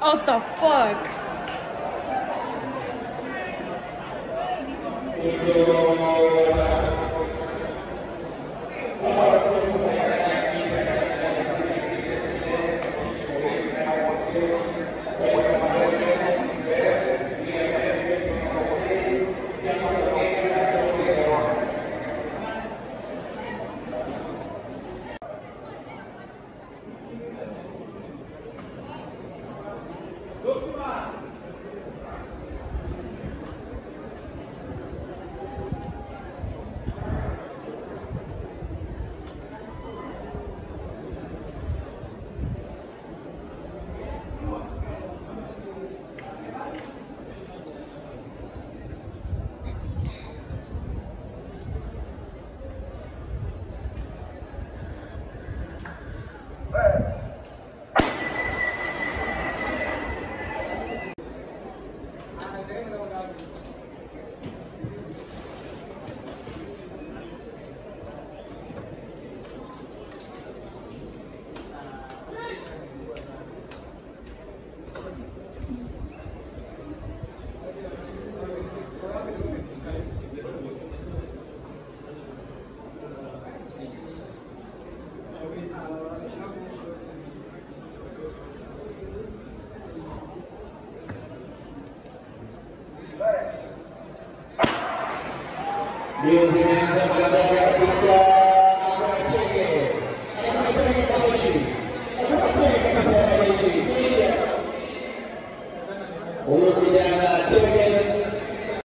What the fuck? Mbio zimeanza Look, kabisa. Cheke.